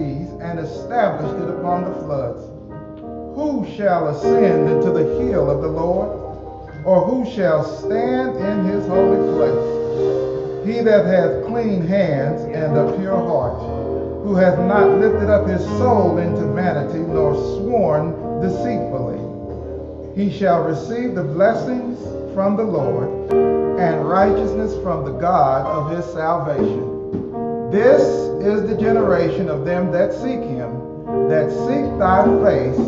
seas and established it upon the floods. Who shall ascend into the hill of the Lord? Or who shall stand in his holy place? He that hath clean hands and a pure heart, who hath not lifted up his soul into vanity, nor sworn deceitfully. He shall receive the blessings from the Lord and righteousness from the God of his salvation. This is the generation of them that seek him, that seek thy face,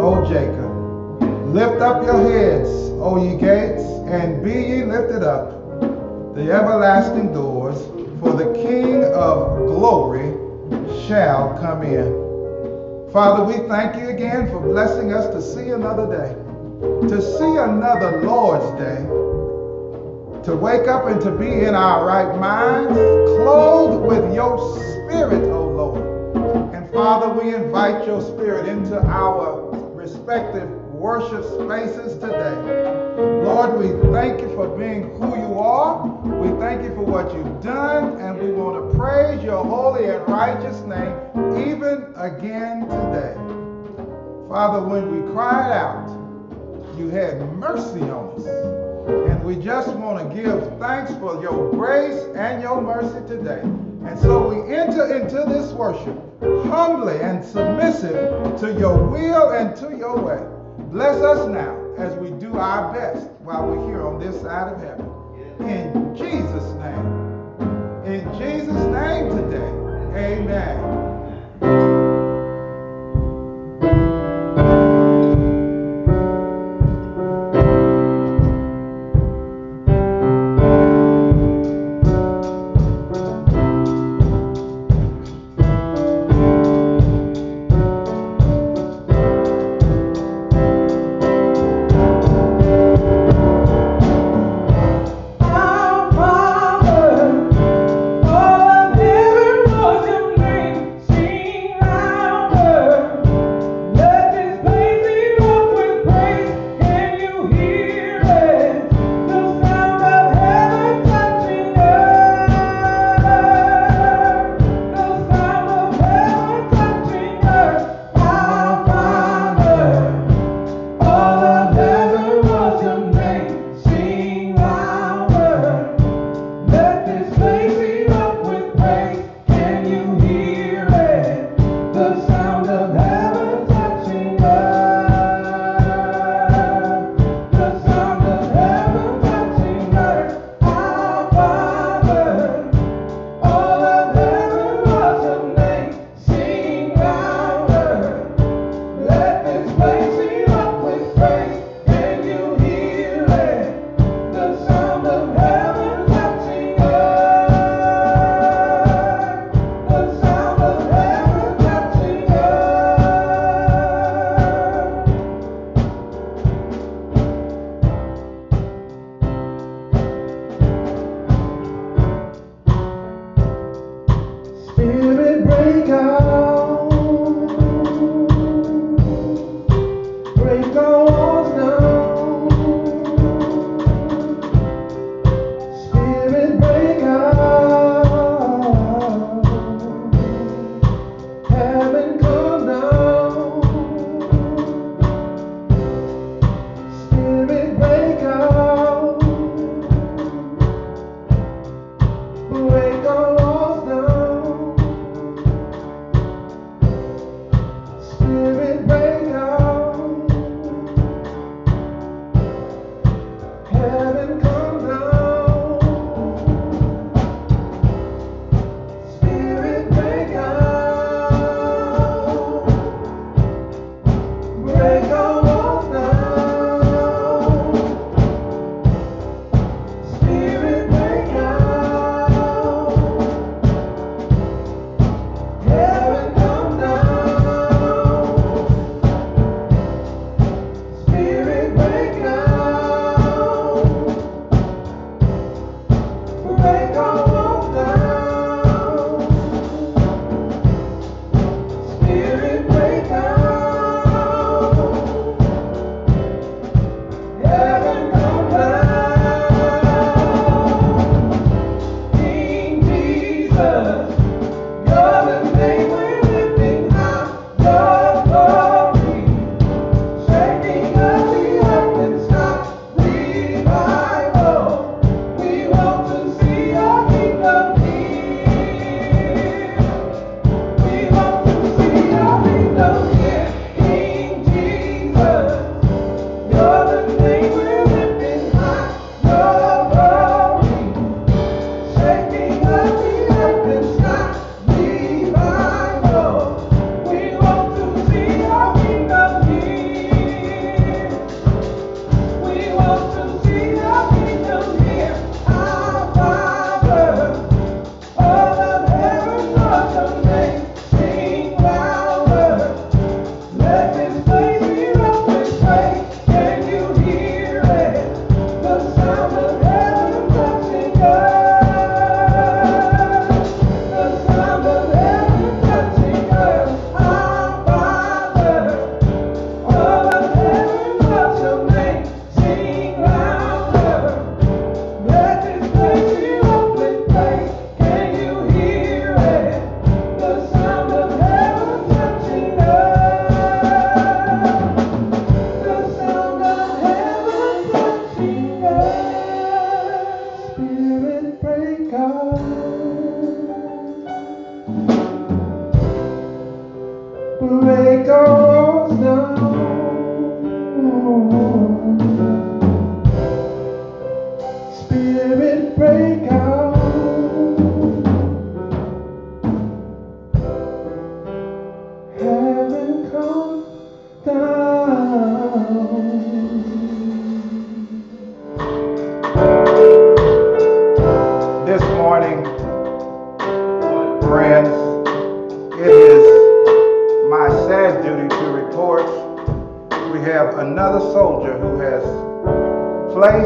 O Jacob. Lift up your heads, O ye gates, and be ye lifted up, the everlasting doors, for the King of glory shall come in. Father, we thank you again for blessing us to see another day, to see another Lord's Day to wake up and to be in our right minds, clothed with your spirit, O Lord. And Father, we invite your spirit into our respective worship spaces today. Lord, we thank you for being who you are. We thank you for what you've done, and we want to praise your holy and righteous name even again today. Father, when we cried out, you had mercy on us. And we just want to give thanks for your grace and your mercy today. And so we enter into this worship humbly and submissive to your will and to your way. Bless us now as we do our best while we're here on this side of heaven. In Jesus' name. In Jesus' name today. Amen.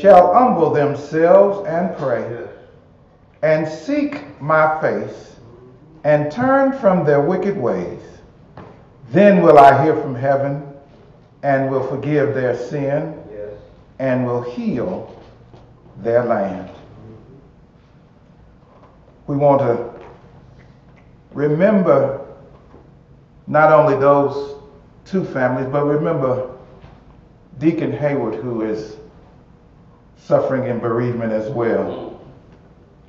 shall humble themselves and pray, and seek my face, and turn from their wicked ways, then will I hear from heaven, and will forgive their sin, and will heal their land. We want to remember not only those two families, but remember Deacon Hayward, who is suffering and bereavement as well.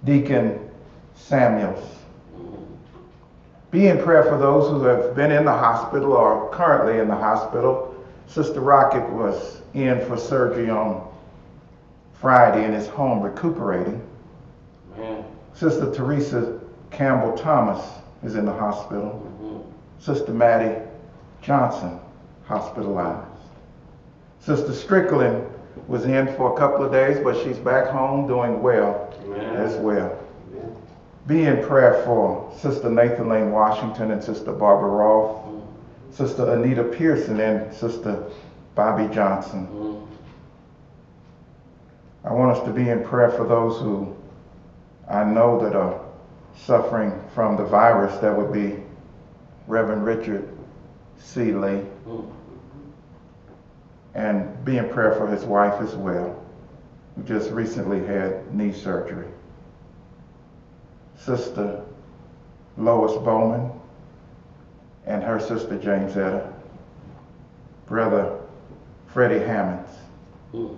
Deacon Samuels. Be in prayer for those who have been in the hospital or currently in the hospital. Sister Rocket was in for surgery on Friday in his home recuperating. Man. Sister Teresa Campbell Thomas is in the hospital. Mm-hmm. Sister Maddie Johnson hospitalized. Sister Strickland was in for a couple of days, but she's back home doing well as well. Be in prayer for Sister Nathan Lane Washington and Sister Barbara Roth, mm-hmm. Sister Anita Pearson and Sister Bobby Johnson. Mm-hmm. I want us to be in prayer for those who I know that are suffering from the virus. That would be Reverend Richard C. Lee. And be in prayer for his wife as well, who just recently had knee surgery. Sister Lois Bowman and her sister Jamesetta. Brother Freddie Hammonds. Mm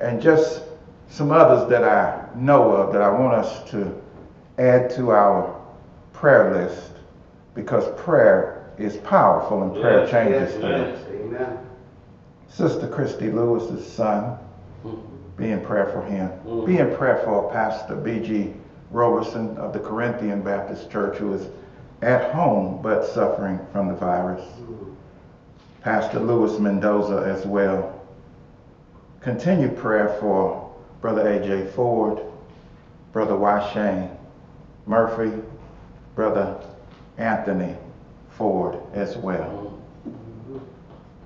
and just some others that I know of that I want us to add to our prayer list because prayer is powerful and prayer yes, changes yes, things. Yes, Sister Christy Lewis's son, mm-hmm. be in prayer for him. Mm-hmm. Be in prayer for Pastor B.G. Roberson of the Corinthian Baptist Church who is at home but suffering from the virus. Mm-hmm. Pastor Lewis Mendoza as well continued prayer for Brother A.J. Ford, Brother Washane Murphy, Brother Anthony Ford as well.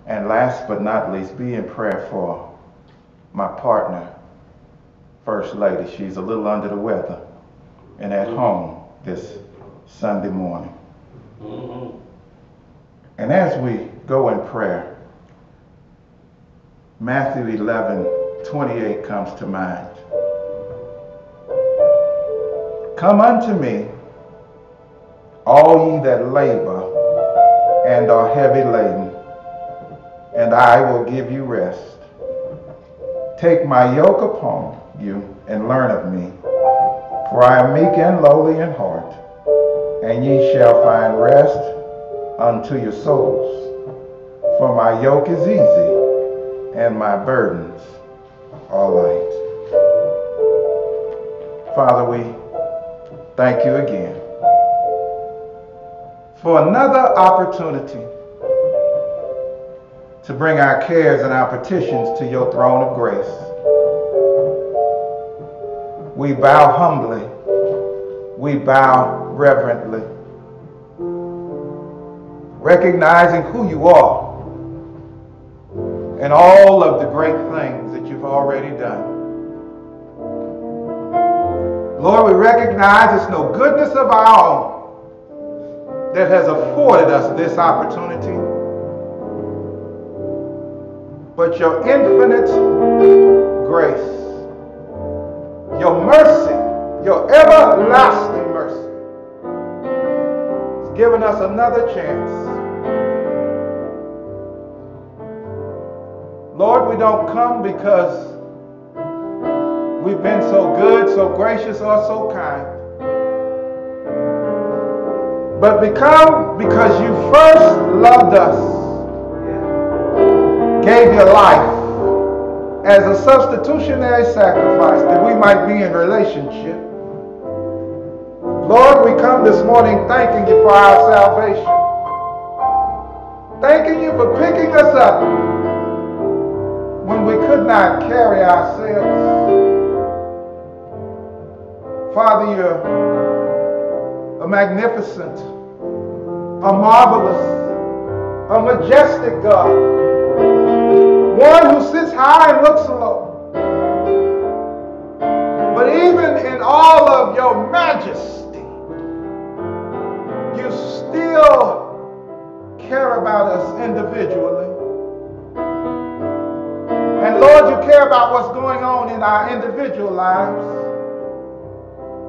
And last but not least, be in prayer for my partner, First Lady. She's a little under the weather and at mm-hmm. home this Sunday morning. Mm-hmm. And as we go in prayer, Matthew 11, 28 comes to mind. Come unto me, all ye that labor and are heavy laden, and I will give you rest. Take my yoke upon you and learn of me, for I am meek and lowly in heart, and ye shall find rest unto your souls. For my yoke is easy and my burdens are light. Father, we thank you again for another opportunity to bring our cares and our petitions to your throne of grace. We bow humbly. We bow reverently. Recognizing who you are and all of the great things that you've already done. Lord, we recognize it's no goodness of our own that has afforded us this opportunity, but your infinite grace, your mercy, your everlasting mercy has given us another chance Lord, we don't come because we've been so good, so gracious, or so kind. But become because you first loved us, gave your life as a substitutionary sacrifice that we might be in relationship. Lord, we come this morning thanking you for our salvation. Thanking you for picking us up when we could not carry ourselves. Father, you're a magnificent, a marvelous, a majestic God. One who sits high and looks low. But even in all of your majesty, you still care about us individually. And Lord, you care about what's going on in our individual lives.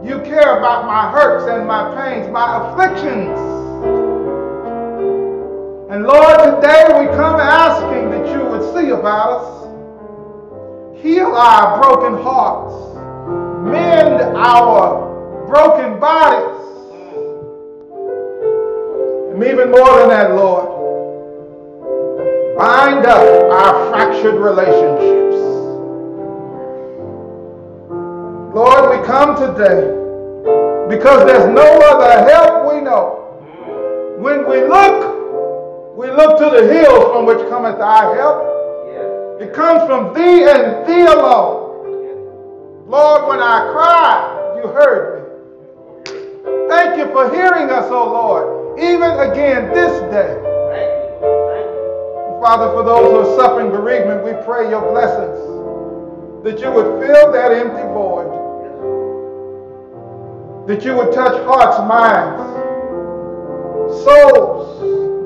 You care about my hurts and my pains, my afflictions. And Lord, today we come asking see about us. Heal our broken hearts. Mend our broken bodies. And even more than that, Lord, bind up our fractured relationships. Lord, we come today because there's no other help we know. When we look, we look to the hills from which cometh our help. It comes from thee and thee alone. Lord, when I cried, you heard me. Thank you for hearing us, O Lord, even again this day. Father, for those who are suffering bereavement, we pray your blessings, that you would fill that empty void, that you would touch hearts, minds, souls.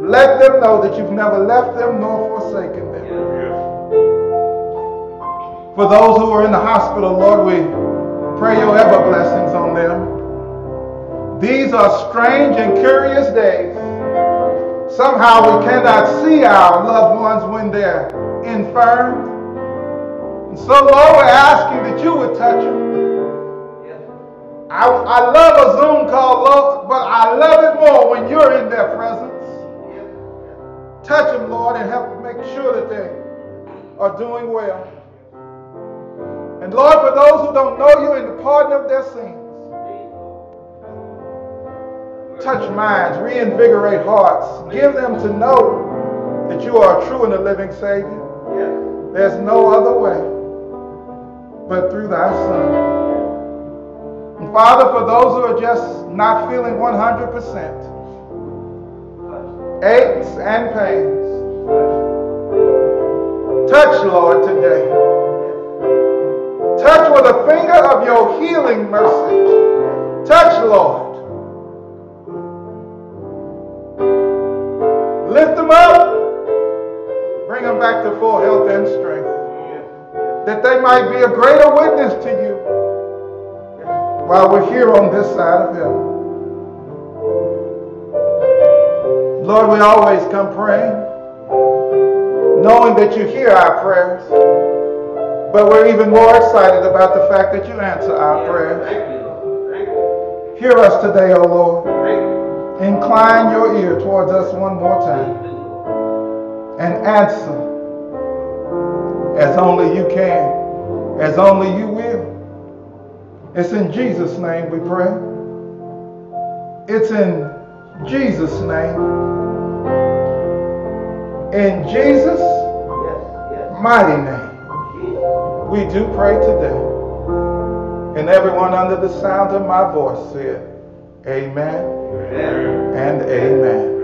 Let them know that you've never left them nor forsaken. For those who are in the hospital, Lord, we pray your ever blessings on them. These are strange and curious days. Somehow we cannot see our loved ones when they're infirm. And so, Lord, we're asking that you would touch them. I, I love a Zoom call, Lord, but I love it more when you're in their presence. Touch them, Lord, and help make sure that they are doing well. And Lord, for those who don't know you in the pardon of their sins, touch minds, reinvigorate hearts, give them to know that you are true and a living Savior. There's no other way but through thy Son. And Father, for those who are just not feeling 100%, aches and pains, touch, Lord, today. With a finger of your healing mercy. Touch, Lord. Lift them up. Bring them back to full health and strength. That they might be a greater witness to you while we're here on this side of heaven. Lord, we always come praying, knowing that you hear our prayers. But we're even more excited about the fact that you answer our prayers. Hear us today, O oh Lord. Incline your ear towards us one more time and answer as only you can, as only you will. It's in Jesus' name we pray. It's in Jesus' name. In Jesus' mighty name, we do pray today. And everyone under the sound of my voice said, Amen, amen. and amen.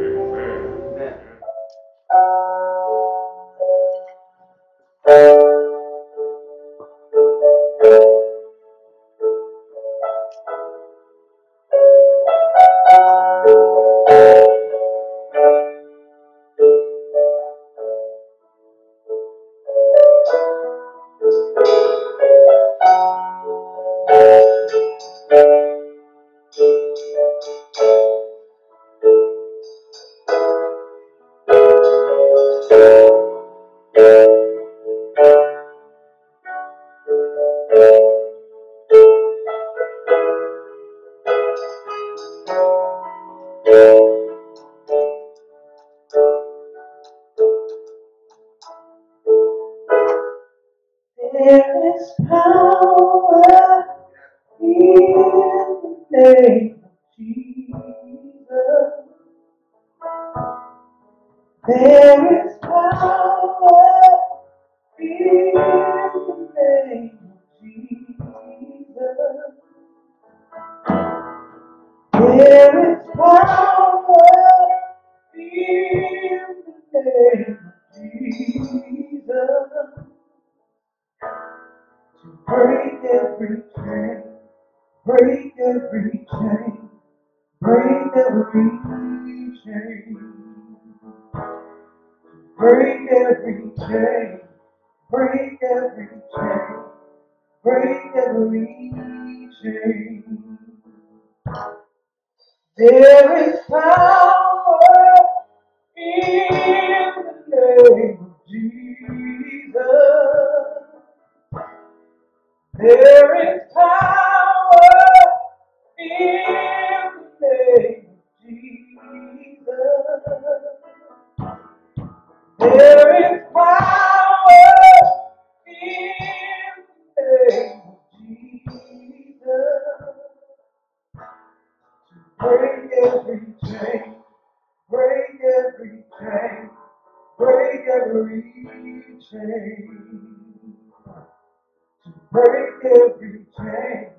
Break every chain.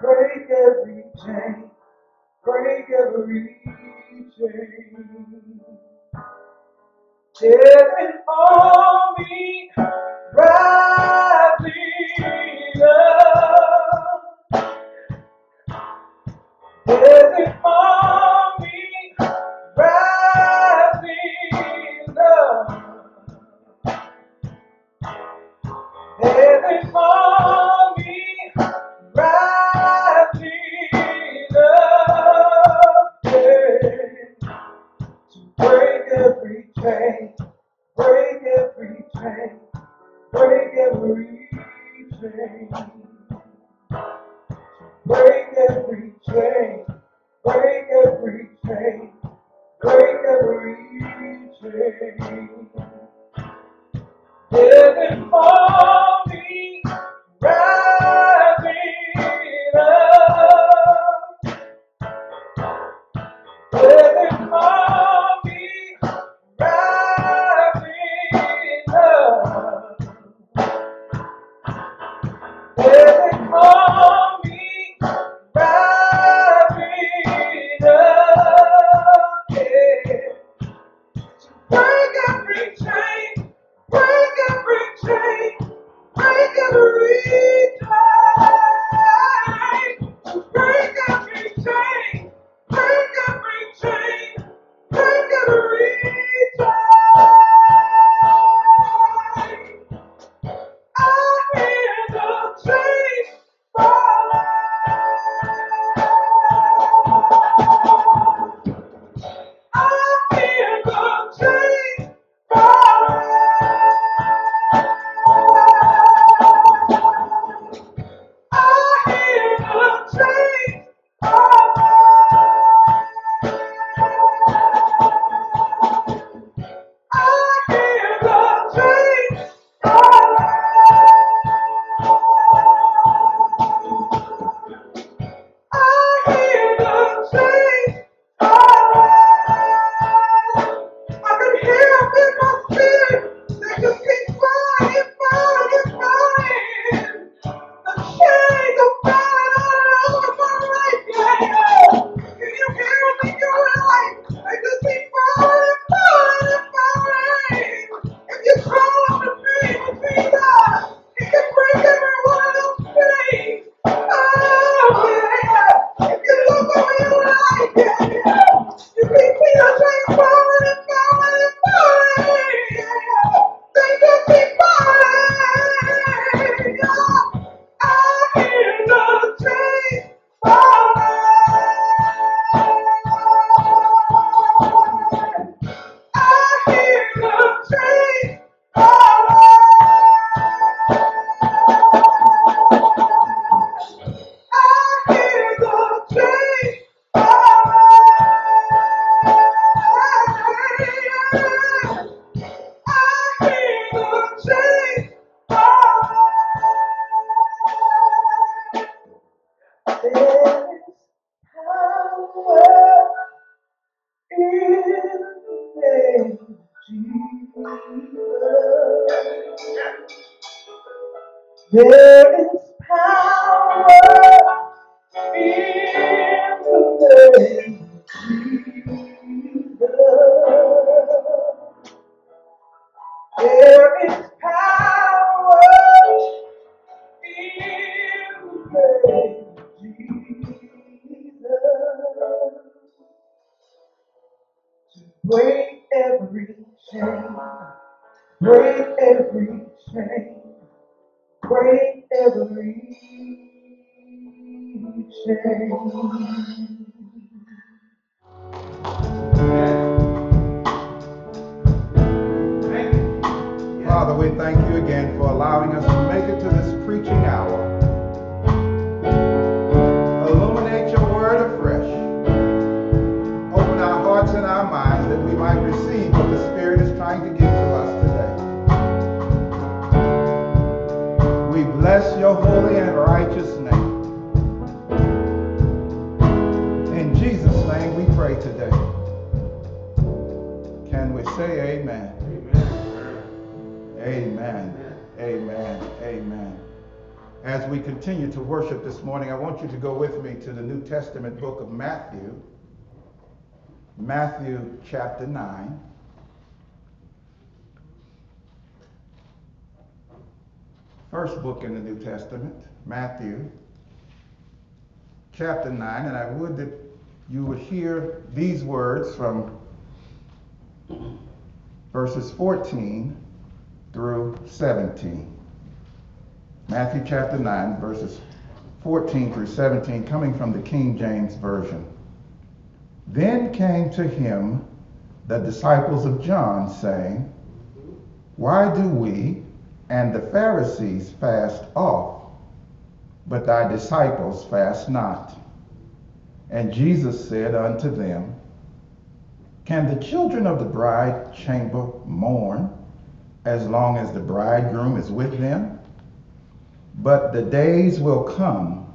Break every chain. Break every chain. Death for me. Is morning, I want you to go with me to the New Testament book of Matthew. Matthew chapter 9. First book in the New Testament, Matthew chapter 9. And I would that you would hear these words from verses 14 through 17. Matthew chapter 9, verses 14 through 17, coming from the King James Version. Then came to him the disciples of John, saying, Why do we and the Pharisees fast oft, but thy disciples fast not? And Jesus said unto them, Can the children of the bride chamber mourn as long as the bridegroom is with them? But the days will come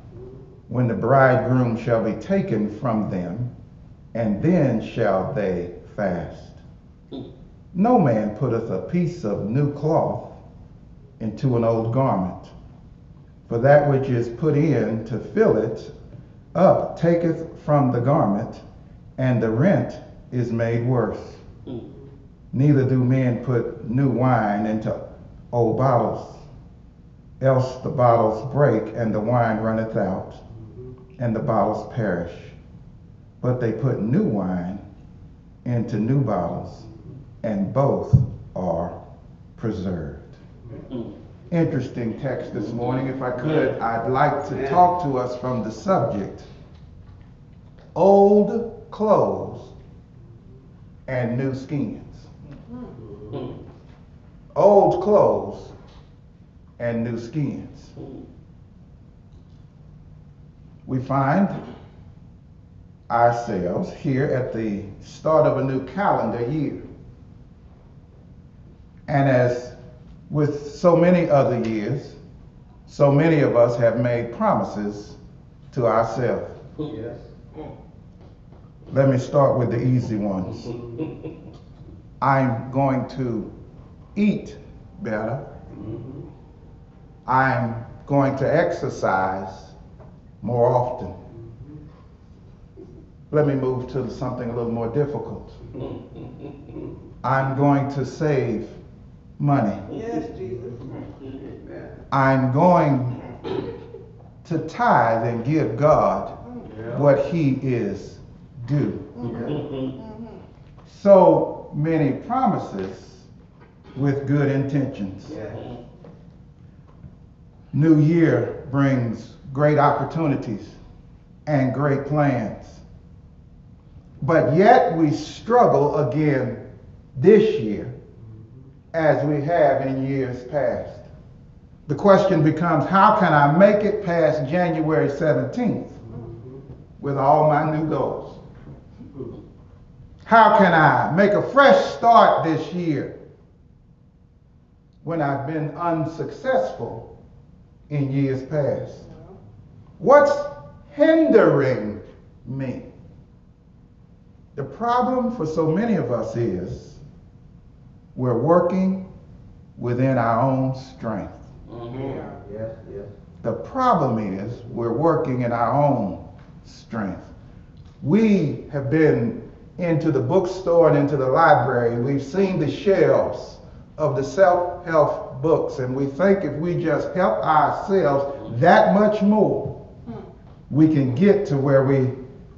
when the bridegroom shall be taken from them, and then shall they fast. No man putteth a piece of new cloth into an old garment, for that which is put in to fill it up taketh from the garment, and the rent is made worse. Hmm. Neither do men put new wine into old bottles, else the bottles break, and the wine runneth out, and the bottles perish. But they put new wine into new bottles, and both are preserved. Hmm. Interesting text this morning. If I could, I'd like to talk to us from the subject old clothes and new skins. Hmm. Old clothes and new skins. We find ourselves here at the start of a new calendar year. And as with so many other years, so many of us have made promises to ourselves. Yes. Let me start with the easy ones. I'm going to eat better. Mm-hmm. I'm going to exercise more often. Let me move to something a little more difficult. I'm going to save money. Yes, Jesus. I'm going to tithe and give God what he is due. Mm-hmm. So many promises with good intentions. Yes. New year brings great opportunities and great plans. But yet we struggle again this year as we have in years past. The question becomes how can I make it past January 17th with all my new goals? How can I make a fresh start this year when I've been unsuccessful in years past? What's hindering me? The problem for so many of us is we're working within our own strength. Mm-hmm. Yes. The problem is we're working in our own strength. We have been into the bookstore and into the library, and we've seen the shelves of the self help books, and we think if we just help ourselves that much more, we can get to where we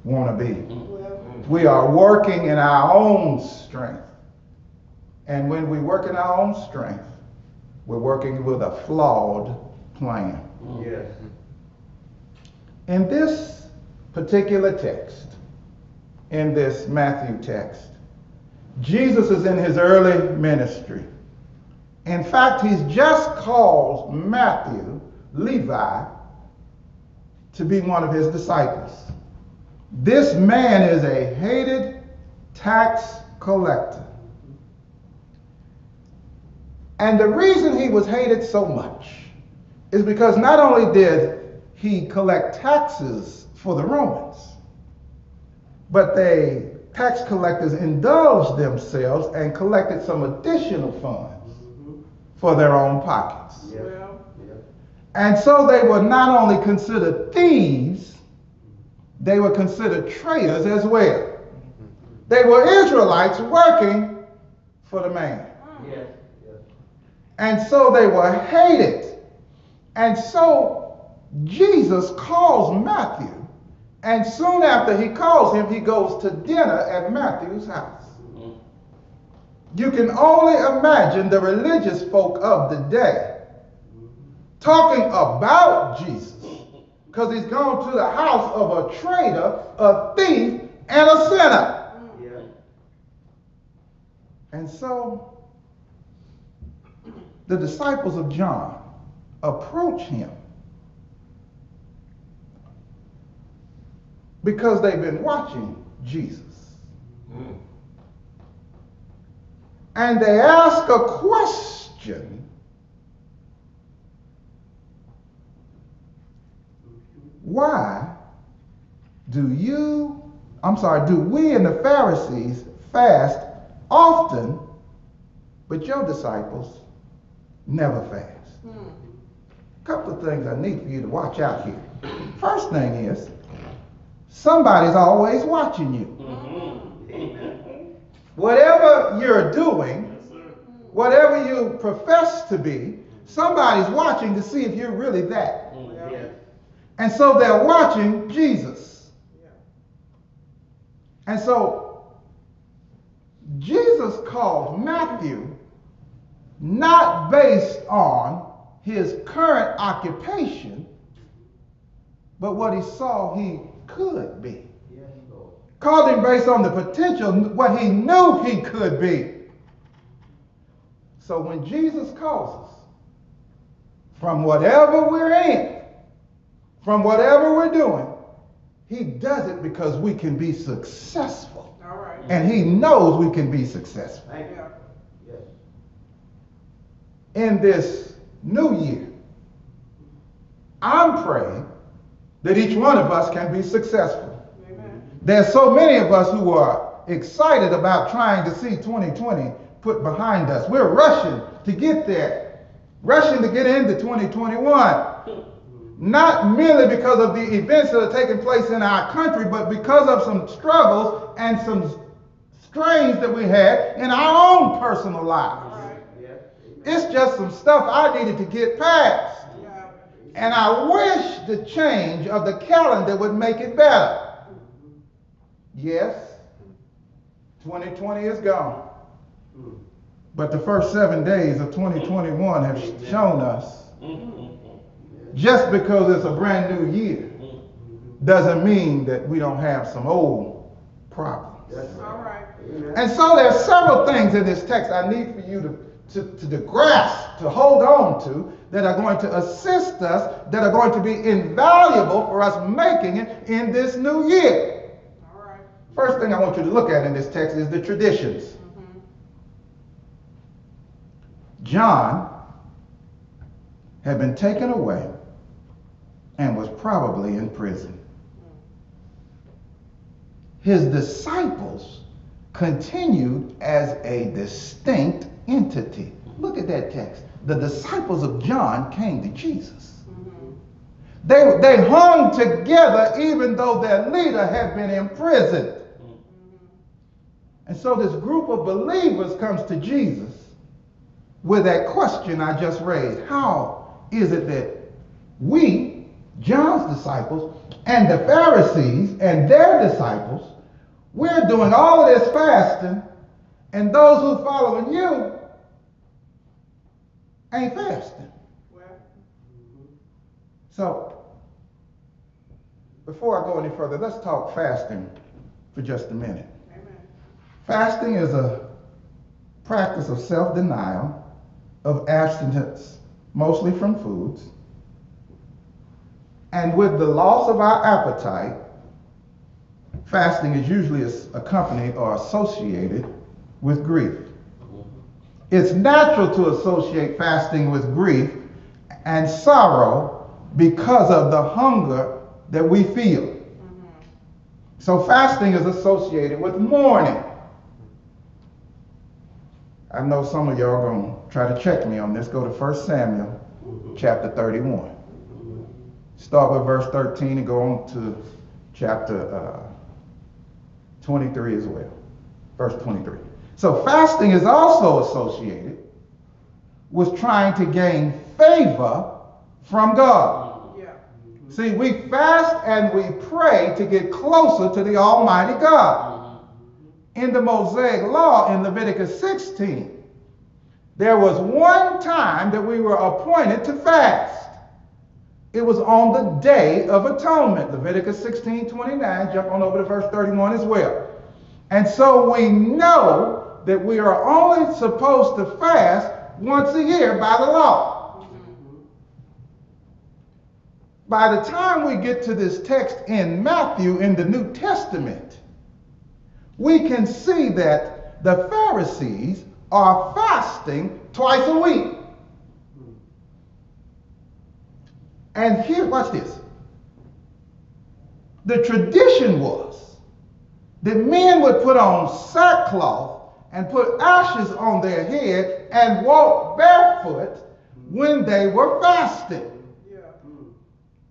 want to be. Mm-hmm. We are working in our own strength. And when we work in our own strength, we're working with a flawed plan. Mm-hmm. Yes. In this particular text, in this Matthew text, Jesus is in his early ministry. In fact, he's just called Matthew, Levi, to be one of his disciples. This man is a hated tax collector. And the reason he was hated so much is because not only did he collect taxes for the Romans, but they tax collectors indulged themselves and collected some additional funds for their own pockets. Yes. And so they were not only considered thieves, they were considered traitors as well. They were Israelites working for the man. Yes. Yes. And so they were hated. And so Jesus calls Matthew, and soon after he calls him, he goes to dinner at Matthew's house. You can only imagine the religious folk of the day talking about Jesus because he's gone to the house of a traitor, a thief, and a sinner. Yes. And so the disciples of John approach him because they've been watching Jesus. Mm. And they ask a question Why do you, I'm sorry, do we and the Pharisees fast often, but your disciples never fast? A couple of things I need for you to watch out here. First thing is, somebody's always watching you. Whatever you're doing, whatever you profess to be, somebody's watching to see if you're really that. Mm, yes. And so they're watching Jesus. And so Jesus called Matthew not based on his current occupation, but what he saw he could be. Called him based on the potential, what he knew he could be. So when Jesus calls us, from whatever we're in, from whatever we're doing, he does it because we can be successful. All right. And he knows we can be successful. Thank you. Yes. In this new year, I'm praying that each one of us can be successful. There's so many of us who are excited about trying to see 2020 put behind us. We're rushing to get there, rushing to get into 2021. Not merely because of the events that are taking place in our country, but because of some struggles and some strains that we had in our own personal lives. right. It's just some stuff I needed to get past. Yeah. And I wish the change of the calendar would make it better. Yes, 2020 is gone. But the first seven days of 2021 have shown us mm-hmm. just because it's a brand new year mm-hmm. doesn't mean that we don't have some old problems. Yes. All right. Amen. And so there's several things in this text I need for you to, to, to, to grasp, to hold on to, that are going to assist us, that are going to be invaluable for us making it in this new year. First thing I want you to look at in this text is the traditions. Mhm. John had been taken away and was probably in prison. His disciples continued as a distinct entity. Look at that text. The disciples of John came to Jesus. They, they hung together even though their leader had been imprisoned. And so this group of believers comes to Jesus with that question I just raised. How is it that we, John's disciples, and the Pharisees and their disciples, we're doing all of this fasting, and those who following you ain't fasting. Mm-hmm. So, before I go any further, let's talk fasting for just a minute. Fasting is a practice of self denial, of abstinence, mostly from foods. And with the loss of our appetite, fasting is usually accompanied or associated with grief. Mm-hmm. It's natural to associate fasting with grief and sorrow because of the hunger that we feel. Mm-hmm. So fasting is associated with mourning. I know some of y'all are going to try to check me on this. Go to 1 Samuel chapter 31. Start with verse 13 and go on to chapter uh, 23 as well. Verse 23. So fasting is also associated with trying to gain favor from God. See, we fast and we pray to get closer to the Almighty God. Mm-hmm. In the Mosaic Law in Leviticus 16, there was one time that we were appointed to fast. It was on the Day of Atonement, Leviticus 16 29. Jump on over to verse 31 as well. And so we know that we are only supposed to fast once a year by the law. By the time we get to this text in Matthew in the New Testament, we can see that the Pharisees are fasting twice a week. And here, watch this. The tradition was that men would put on sackcloth and put ashes on their head and walk barefoot when they were fasting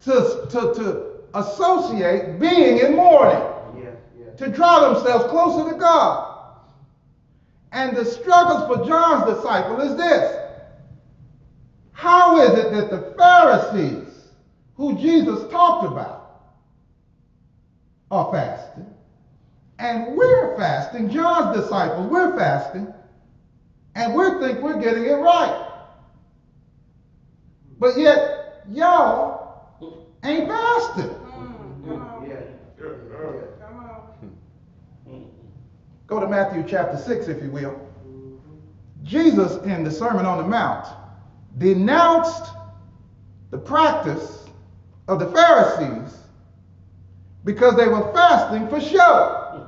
to, to, to associate being in mourning, yes, yes. to draw themselves closer to God. And the struggles for John's disciple is this. How is it that the Pharisees, who Jesus talked about, are fasting? And we're fasting, John's disciples, we're fasting, and we think we're getting it right. But yet, y'all ain't fasting. Go to Matthew chapter 6, if you will. Jesus, in the Sermon on the Mount, denounced the practice of the Pharisees because they were fasting for show.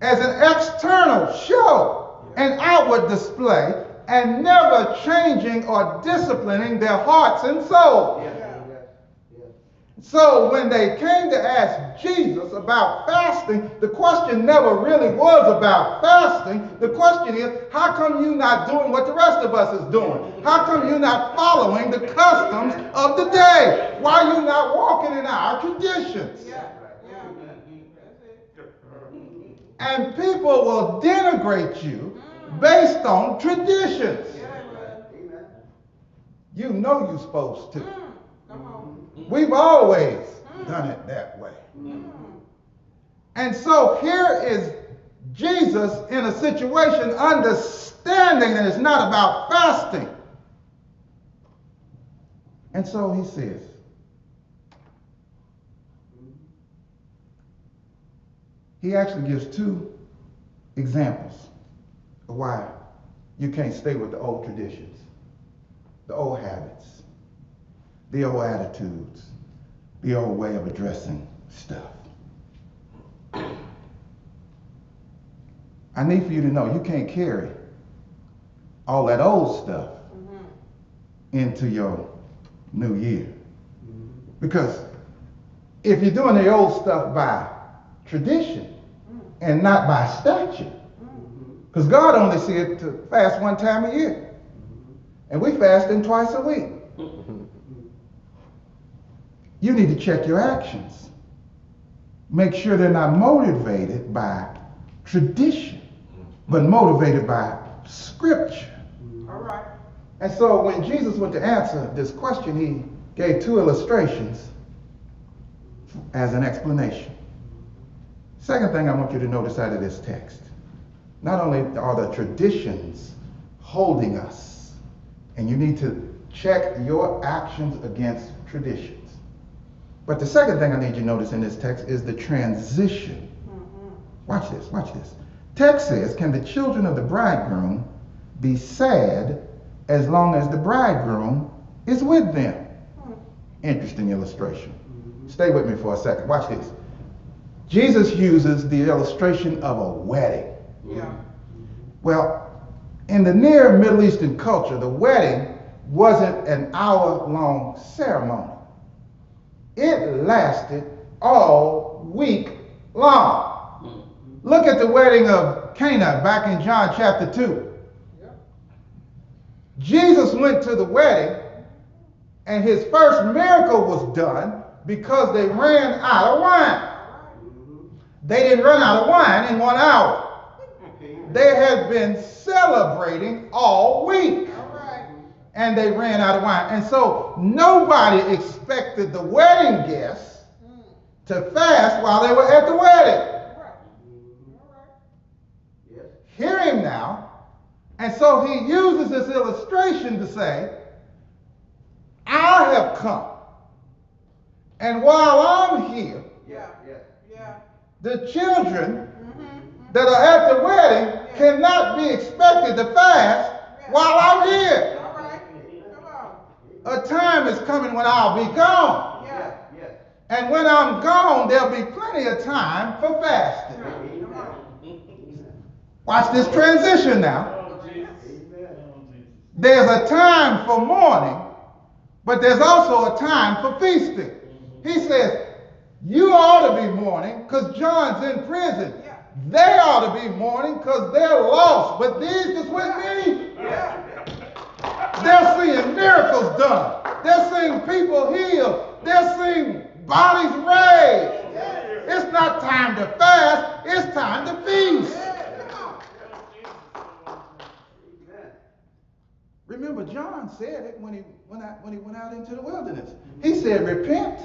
As an external show, an outward display, and never changing or disciplining their hearts and souls. So when they came to ask Jesus about fasting, the question never really was about fasting. The question is, how come you not doing what the rest of us is doing? How come you not following the customs of the day? Why you not walking in our traditions? And people will denigrate you based on traditions. You know you're supposed to. Mm, Mm-hmm. We've always done it that way. Mm-hmm. And so here is Jesus in a situation understanding that it's not about fasting. And so he says, he actually gives two examples of why you can't stay with the old traditions, the old habits the old attitudes, the old way of addressing stuff. I need for you to know you can't carry all that old stuff mm-hmm. into your new year. Mm-hmm. Because if you're doing the old stuff by tradition mm-hmm. and not by statute, because God only said to fast one time a year, and we fasting twice a week. You need to check your actions. Make sure they're not motivated by tradition, but motivated by scripture. All right. And so when Jesus went to answer this question, he gave two illustrations as an explanation. Second thing I want you to notice out of this text not only are the traditions holding us, and you need to check your actions against traditions. But the second thing I need you to notice in this text is the transition. Mm-hmm. Watch this, watch this. Text says, Can the children of the bridegroom be sad as long as the bridegroom is with them? Hmm. Interesting illustration. Mm-hmm. Stay with me for a second. Watch this. Jesus uses the illustration of a wedding. Yeah. Mm-hmm. Well, in the near Middle Eastern culture, the wedding wasn't an hour long ceremony, it lasted all week long. Look at the wedding of Cana back in John chapter 2. Jesus went to the wedding, and his first miracle was done because they ran out of wine. They didn't run out of wine in one hour. They had been celebrating all week. And they ran out of wine. And so nobody expected the wedding guests to fast while they were at the wedding. Hear him now. And so he uses this illustration to say, I have come. And while I'm here, the children that are at the wedding cannot be expected to fast while I'm here. All right. Come on. A time is coming when I'll be gone. Yeah. And when I'm gone, there'll be plenty of time for fasting. Watch this transition now. There's a time for mourning, but there's also a time for feasting. He says, You ought to be mourning because John's in prison. They ought to be mourning because they're lost. But these that's with me, Yeah. They're seeing miracles done. They're seeing people healed. They're seeing bodies raised. It's not time to fast, it's time to feast. Remember, John said it when he went out, when he went out into the wilderness. He said, Repent,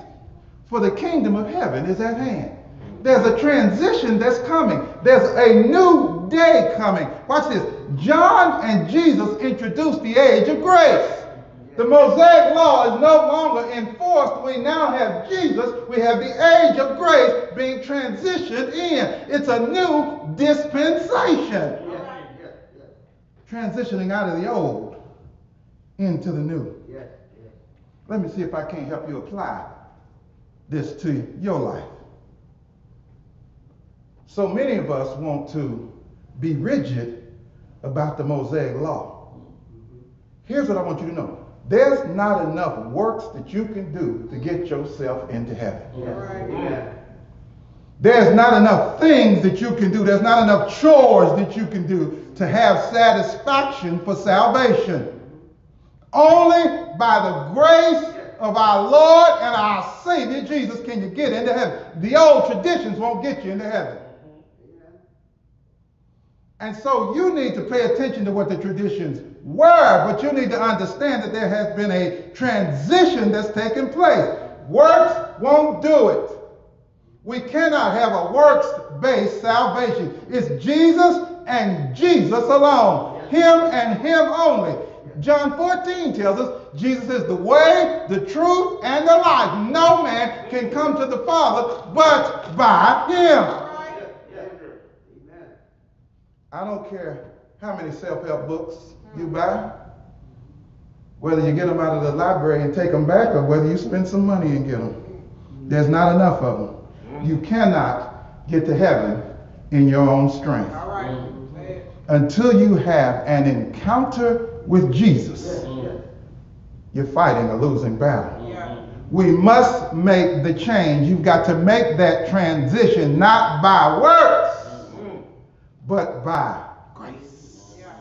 for the kingdom of heaven is at hand. There's a transition that's coming. There's a new day coming. Watch this. John and Jesus introduced the age of grace. The Mosaic law is no longer enforced. We now have Jesus. We have the age of grace being transitioned in. It's a new dispensation transitioning out of the old into the new. Let me see if I can't help you apply this to your life. So many of us want to be rigid about the Mosaic law. Here's what I want you to know there's not enough works that you can do to get yourself into heaven. Yes. There's not enough things that you can do. There's not enough chores that you can do to have satisfaction for salvation. Only by the grace of our Lord and our Savior Jesus can you get into heaven. The old traditions won't get you into heaven. And so you need to pay attention to what the traditions were, but you need to understand that there has been a transition that's taken place. Works won't do it. We cannot have a works based salvation. It's Jesus and Jesus alone, Him and Him only. John 14 tells us Jesus is the way, the truth, and the life. No man can come to the Father but by Him. Right. Yes. Amen. I don't care how many self-help books you buy, whether you get them out of the library and take them back, or whether you spend some money and get them. There's not enough of them. You cannot get to heaven in your own strength right. Until you have an encounter with Jesus. You're fighting a losing battle. Yeah. We must make the change. You've got to make that transition not by works, but by grace. Yeah.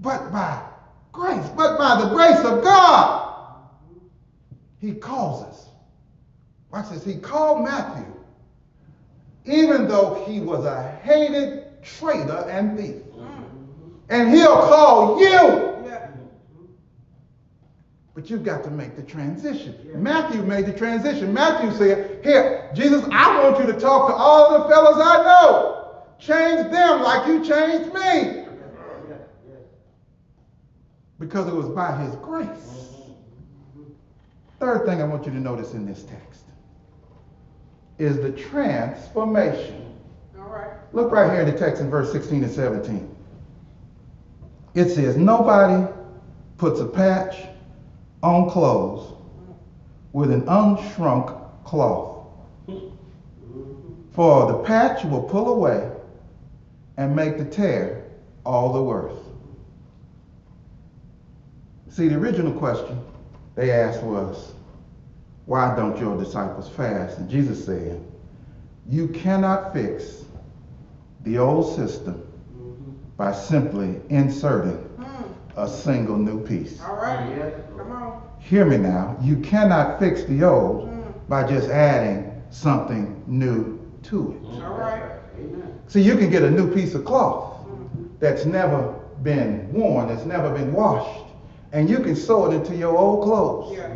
but by grace, but by the grace of God. He calls us. watch this, he called Matthew, even though he was a hated traitor and thief. And he'll call you. Yeah. But you've got to make the transition. Matthew made the transition. Matthew said, Here, Jesus, I want you to talk to all the fellows I know. Change them like you changed me. Because it was by his grace. Third thing I want you to notice in this text is the transformation. All right. Look right here in the text in verse 16 and 17. It says, Nobody puts a patch on clothes with an unshrunk cloth. For the patch will pull away and make the tear all the worse. See, the original question they asked was, Why don't your disciples fast? And Jesus said, You cannot fix the old system by simply inserting Mm. a single new piece. All right. Yes. Come on. Hear me now. You cannot fix the old Mm. by just adding something new to it. All right. Amen. See, you can get a new piece of cloth that's never been worn, that's never been washed, and you can sew it into your old clothes. Yeah.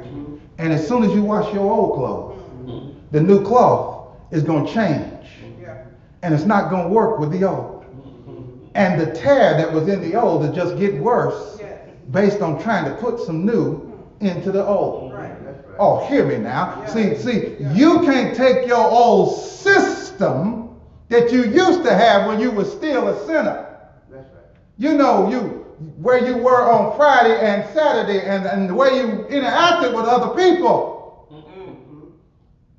And as soon as you wash your old clothes, mm-hmm. the new cloth is going to change, Yeah. and it's not going to work with the old. Mm-hmm. And the tear that was in the old will just get worse Yeah. based on trying to put some new mm-hmm. into the old. Right. Right. Oh, hear me now. See, see, you can't take your old system that you used to have when you were still a sinner. That's right. You know, you where you were on Friday and Saturday and, and the way you interacted with other people. Mm-hmm.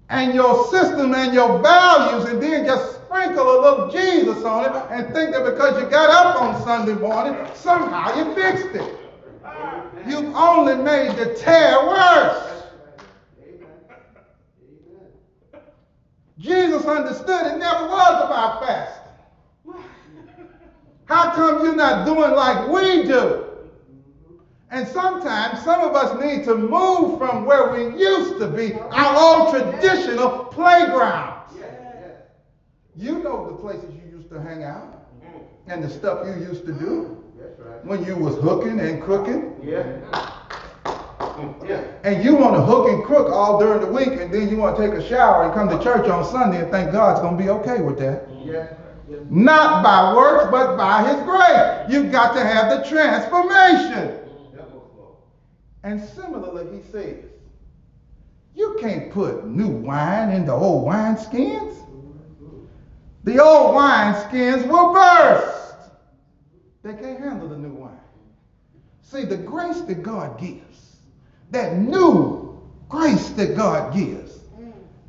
And your system and your values, and then just sprinkle a little Jesus on it and think that because you got up on Sunday morning, somehow you fixed it. Ah, You've only made the tear worse. Amen. Amen. Jesus understood it never was about fasting. How come you're not doing like we do? And sometimes some of us need to move from where we used to be, our old traditional playgrounds. You know the places you used to hang out and the stuff you used to do when you was hooking and crooking. Yeah. Yeah. And you want to hook and crook all during the week and then you want to take a shower and come to church on Sunday and think God's going to be okay with that. Yes. Yes. Not by works, but by his grace. You've got to have the transformation. And similarly, he says, you can't put new wine in the old wine skins. The old wine skins will burst. They can't handle the new wine. See, the grace that God gives, that new grace that God gives,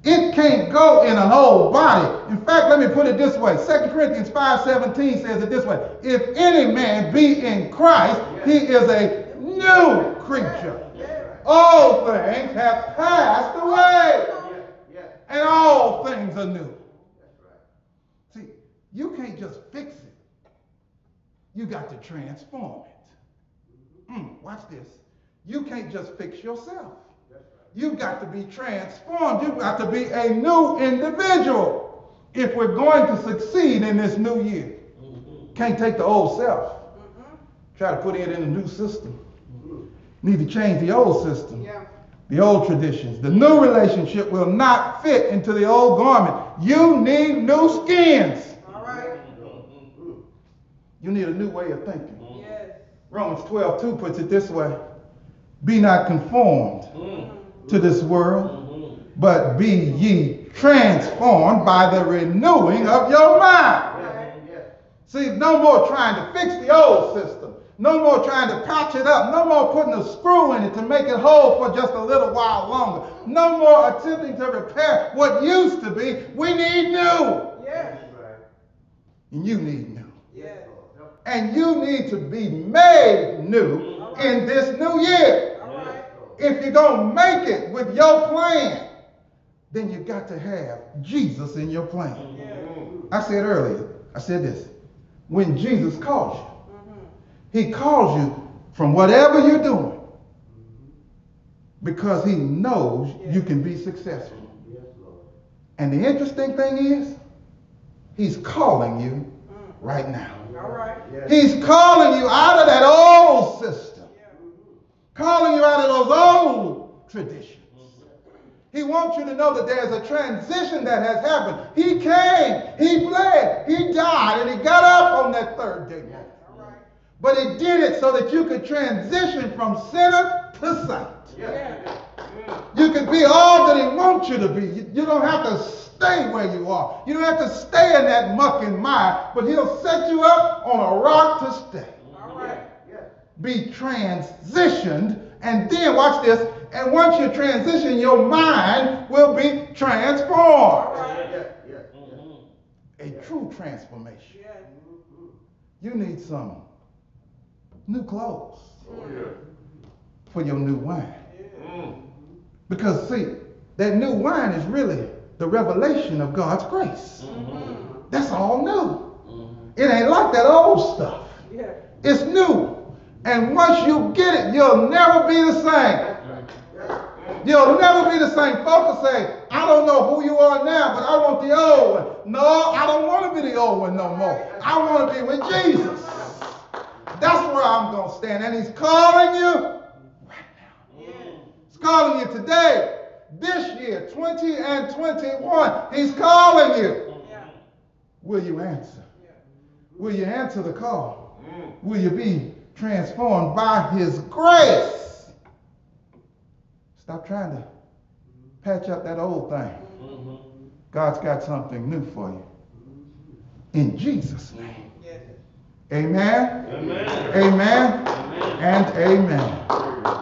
it can't go in an old body. In fact, let me put it this way. 2 Corinthians 5:17 says it this way. If any man be in Christ, he is a new creature. All things have passed away, and all things are new. See, you can't just fix it. You got to transform it. Mm, watch this. You can't just fix yourself. You've got to be transformed. You've got to be a new individual if we're going to succeed in this new year. Mm-hmm. Can't take the old self, mm-hmm. try to put it in a new system. Need to change the old system, Yeah. the old traditions. The new relationship will not fit into the old garment. You need new skins. All right. You need a new way of thinking. Yes. Romans 12, 2 puts it this way Be not conformed to this world, but be ye transformed by the renewing of your mind. See, no more trying to fix the old system. No more trying to patch it up. No more putting a screw in it to make it whole for just a little while longer. No more attempting to repair what used to be. We need new. Yes. And you need new. Yes. And you need to be made new in this new year. If you're going to make it with your plan, then you got to have Jesus in your plan. Yeah. I said earlier, I said this. When Jesus calls you, Mm-hmm. he calls you from whatever you're doing because he knows you can be successful. Yes, And the interesting thing is, he's calling you right now. Right. Yes. He's calling you out of that old system, calling you out of those old traditions. He wants you to know that there's a transition that has happened. He came, he bled, he died, and he got up on that third day. But he did it so that you could transition from sinner to saint. Yes. You can be all that he wants you to be. You, you don't have to stay where you are. You don't have to stay in that muck and mire, but he'll set you up on a rock to stay. All right. Yes. Be transitioned, and then watch this. And once you transition, your mind will be transformed. Right. Yes. Yes. A true transformation. You need some new clothes Oh, for your new wine. Mm. Because, see, that new wine is really the revelation of God's grace. That's all new. It ain't like that old stuff. Yeah. It's new. And once you get it, you'll never be the same. That's right. Yes. You'll never be the same. Folks will say, I don't know who you are now, but I want the old one. No, I don't want to be the old one no more. I want to be with Jesus. That's where I'm going to stand. And he's calling you right now. He's calling you today, this year, 20 and 21. He's calling you. Will you answer? Will you answer the call? Mm. Will you be transformed by his grace? Stop trying to patch up that old thing. Mm-hmm. God's got something new for you. In Jesus' name. Amen. Amen. Amen. Amen. And amen.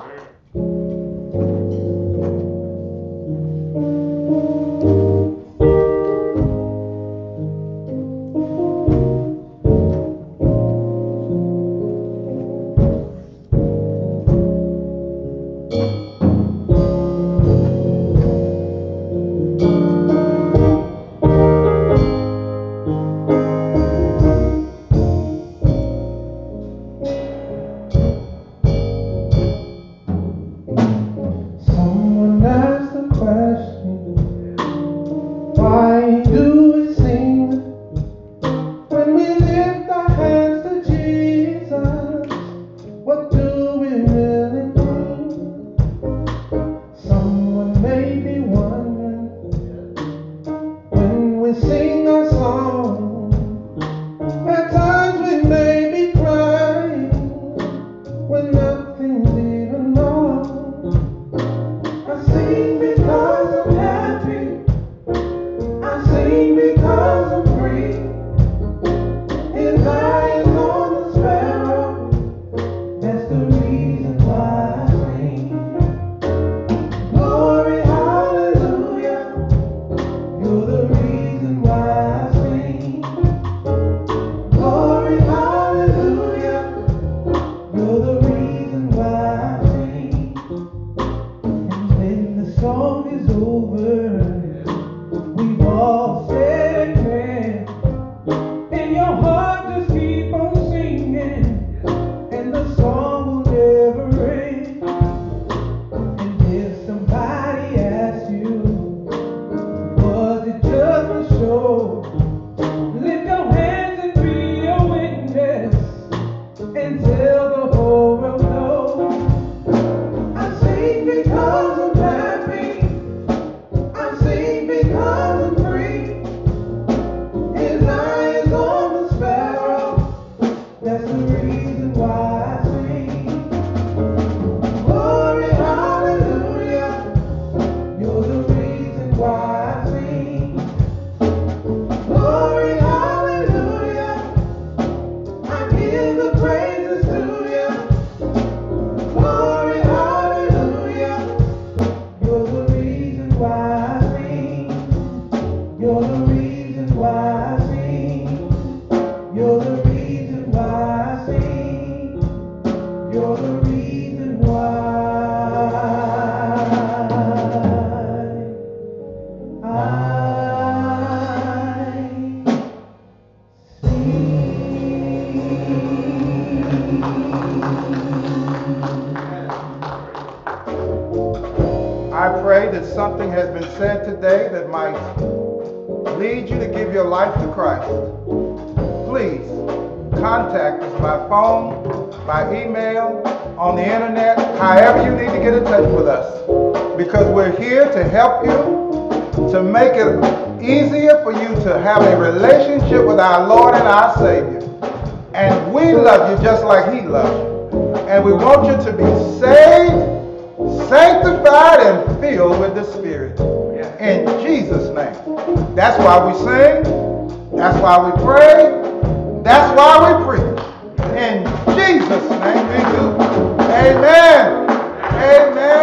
to help you, to make it easier for you to have a relationship with our Lord and our Savior. And we love you just like He loves you. And we want you to be saved, sanctified, and filled with the Spirit. In Jesus' name. That's why we sing. That's why we pray. That's why we preach. In Jesus' name we do. Amen. Amen.